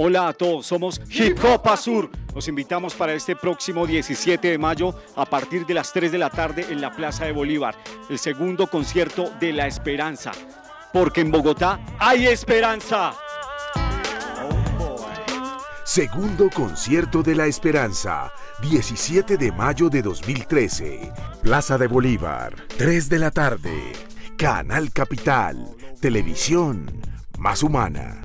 Hola a todos, somos Hip Hop Azur. Los invitamos para este próximo 17 de mayo a partir de las 3 de la tarde en la Plaza de Bolívar, el segundo concierto de La Esperanza. Porque en Bogotá hay esperanza. Segundo concierto de La Esperanza, 17 de mayo de 2013. Plaza de Bolívar, 3 de la tarde. Canal Capital, televisión más humana.